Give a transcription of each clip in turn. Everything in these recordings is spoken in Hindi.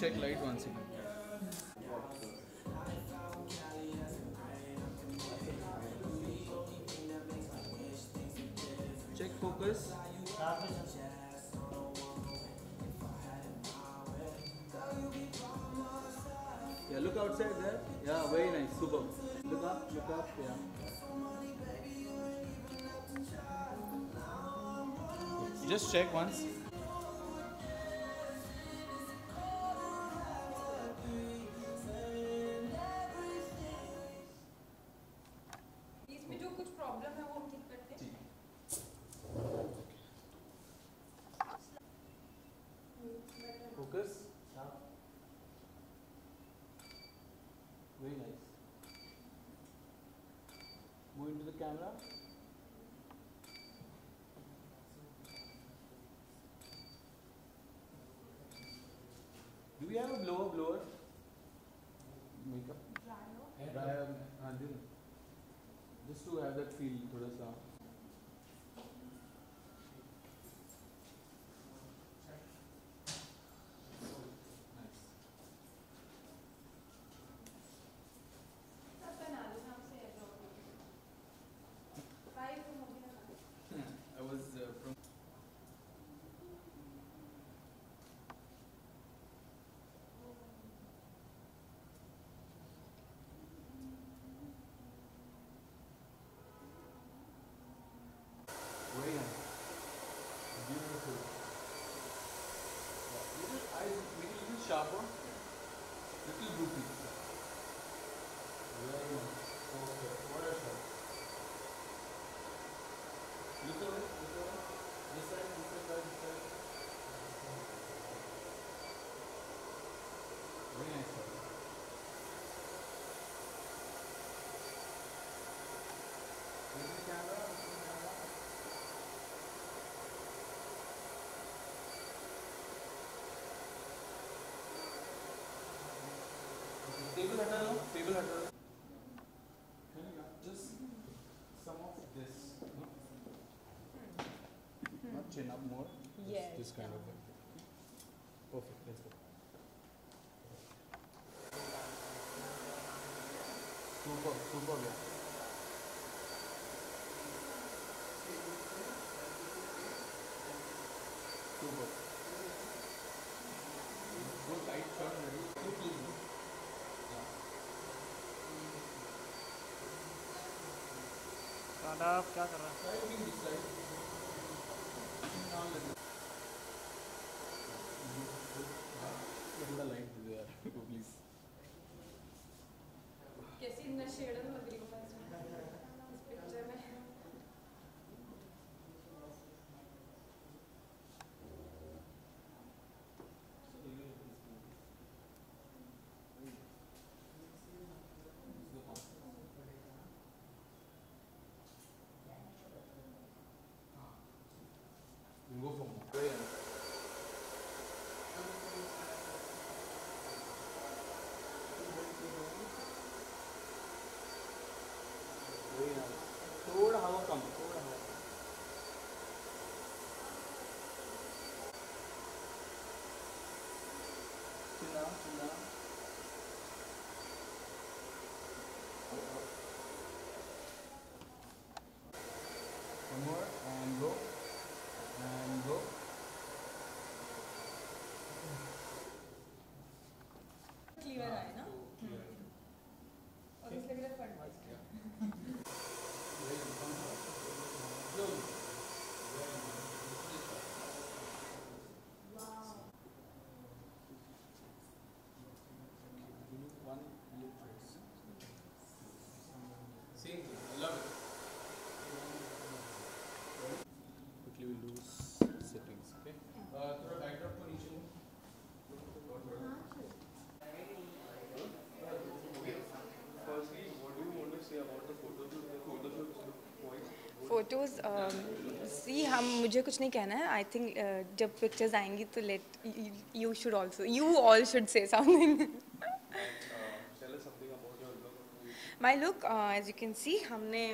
check light once again. Check focus. Yeah, look outside there. Yeah, very nice. Super. Look up, look up. Yeah. Just check once. focus sharp very nice. Move into the camera. Do we have a blower blower? Makeup? Dryer. Dryer haan ji just to have that feel thoda sa chin up more just Yes. this kind of thing perfect let's go super super yeah super go tight shot ready look look look yeah आप क्या कर रहा है Try looking this side. Light दे यार प्लीज़ कैसी लग रही हूँ Go for more. Nice. थोड़ा फ़ोटोज़ सी हम मुझे कुछ नहीं कहना है। आई थिंक uh, जब पिक्चर्स आएँगी तो let you should also you all should say something tell us something. About your look. My look as you can see हमने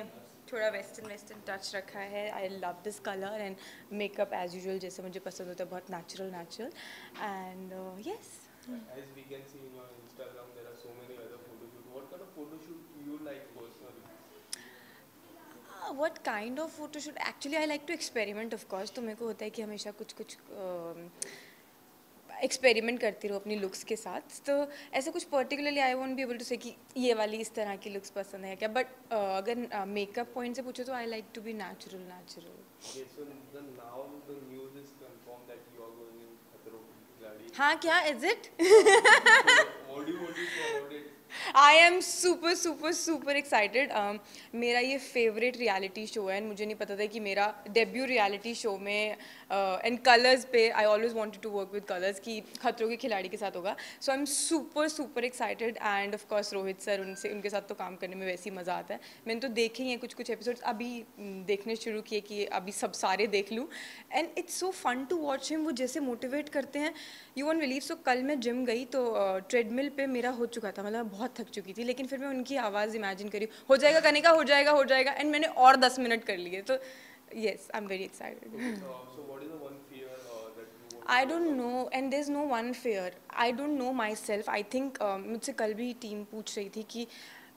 थोड़ा वेस्टर्न वेस्टर्न टच रखा है। I love this colour and makeup as usual जैसे मुझे पसंद होता है बहुत natural natural and yes what kind of photo shoot actually I like to experiment of course तो मेरे को होता है कि हमेशा कुछ कुछ एक्सपेरिमेंट करती रहूँ अपनी लुक्स के साथ। तो ऐसा कुछ particularly I want be able to say कि ये वाली इस तरह की लुक्स पसंद है क्या। बट uh, अगर मेकअप uh, पॉइंट से पूछो तो I like to be natural natural. हाँ क्या is it I am super super super excited मेरा ये फेवरेट रियलिटी शो है मुझे नहीं पता था कि मेरा डेब्यू रियलिटी शो में एंड कलर्स पे I always wanted to work with Colors कि खतरों के खिलाड़ी के साथ होगा. So I am super super excited and of course Rohit sir उनसे, उनके साथ तो काम करने में वैसे ही मज़ा आता है. मैंने तो देखे ही हैं कुछ कुछ एपिसोड्स अभी देखने शुरू किए कि अभी सब सारे देख लूँ. And it's so fun to watch him वो जैसे मोटिवेट करते हैं. यू वॉन्ट बिलीव सो कल मैं जिम गई तो ट्रेडमिल पे मेरा हो चुका था मतलब बहुत थक चुकी थी लेकिन फिर मैं उनकी आवाज़ इमेजिन करी हो जाएगा कनिका हो जाएगा हो जाएगा एंड मैंने और दस मिनट कर लिए तो yes I am very excited so what is the one fear uh, that you want? I don't know and there is no one fear I don't know myself I think मुझसे कल भी टीम पूछ रही थी कि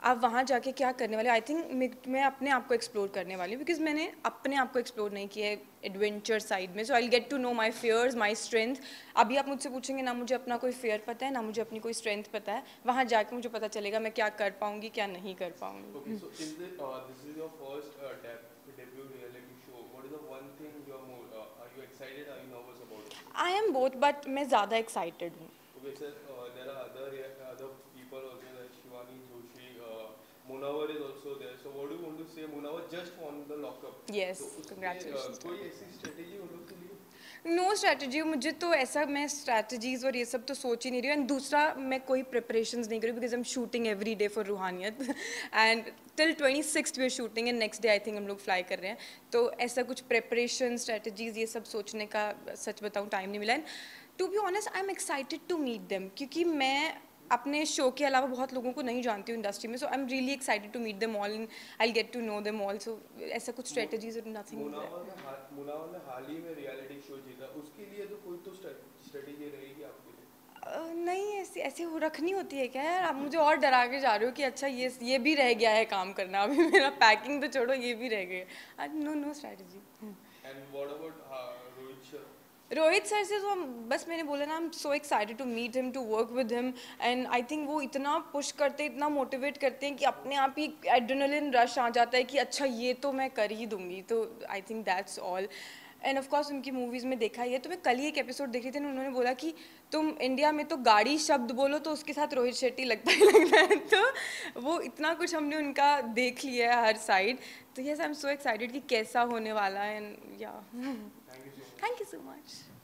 आप वहाँ जाके क्या करने वाले आई थिंक मैं अपने आप को एक्सप्लोर करने वाली हूँ बिकॉज़ मैंने अपने आप को एक्सप्लोर नहीं किया है एडवेंचर साइड में. So I get to know my fears my strength अभी आप मुझसे पूछेंगे ना मुझे अपना कोई फेयर पता है ना मुझे अपनी कोई स्ट्रेंथ पता है. वहाँ जाके मुझे पता चलेगा मैं क्या कर पाऊँगी क्या नहीं कर पाऊँगी. Uh, uh, uh? I am both but मैं ज़्यादा एक्साइटेड हूँ. Munawar is also there. So what do you want to say? Munawar just won the lockup. Yes, तो उसके, congratulations Uh, कोई ऐसी strategy उन लोग के लिए? नो स्ट्रैटेजी मुझे तो ऐसा मैं स्ट्रैटेजीज और ये सब तो सोच ही नहीं रही हूँ एंड दूसरा मैं कोई प्रिपरेशंस नहीं कर करी because I am shooting every day for Ruhaniyat and till twenty six we are shooting and next day I think हम लोग फ्लाई कर रहे हैं तो ऐसा कुछ प्रिपरेशन स्ट्रैटेजीज ये सब सोचने का सच बताऊँ टाइम नहीं मिला and to be honest I am excited to meet them क्योंकि मैं अपने शो के अलावा बहुत लोगों को नहीं जानती हूँ इंडस्ट्री में so I am really excited to meet them all in I get to know them all so ऐसा कुछ स्ट्रेटजीज और नथिंग मुनावर ने हाल ही में रियलिटी शो जीता। उसके लिए तो कोई तो स्ट्रेटेजी रहेगी आपके लिए? नहीं ऐसी ऐसे हो रखनी होती है क्या यार? आप मुझे और डरा के जा रहे हो कि अच्छा ये ये भी रह गया है काम करना अभी मेरा पैकिंग तो छोड़ो ये भी रह गया no no strategy and what about Rohit Sharma Rohit sir से तो हम, बस मैंने बोला ना I am so excited to meet him to work with him and I think वो इतना पुश करते हैं इतना मोटिवेट करते हैं कि अपने आप ही एड्रेनलिन रश आ जाता है कि अच्छा ये तो मैं कर ही दूँगी। तो I think that's all and of course उनकी मूवीज़ में देखा ही है। तो मैं कल ही एक एपिसोड देख रही थी, उन्होंने बोला कि तुम इंडिया में तो गाड़ी शब्द बोलो तो उसके साथ रोहित शेट्टी लगता ही लगता है। तो वो इतना कुछ हमने उनका देख लिया है हर साइड तो yes I am so excited कि कैसा होने वाला है एंड या thank you so much thank you so much